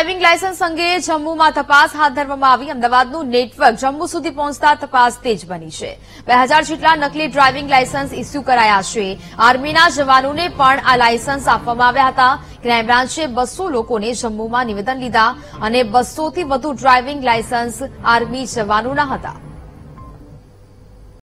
Driving licence અંગે જમ્મુમાં તપાસ હાથ ધરવામાં આવી. અમદાવાદનું નેટવર્ક જમ્મુ સુધી પહોંચતા તપાસ તેજ બની છે. બે હજાર જેટલા નકલી ડ્રાઇવિંગ લાયસન્સ ઇસ્યુ કરાયા છે. આર્મીના જવાનોને પણ આ લાયસન્સ આપવામાં આવ્યા હતા. ક્રાઇમ બ્રાન્ચે બસો લોકોને જમ્મુમાં નિવેદન લીધા અને બસોથી વધુ ડ્રાઇવિંગ લાયસન્સ આર્મી જવાનોના હતા.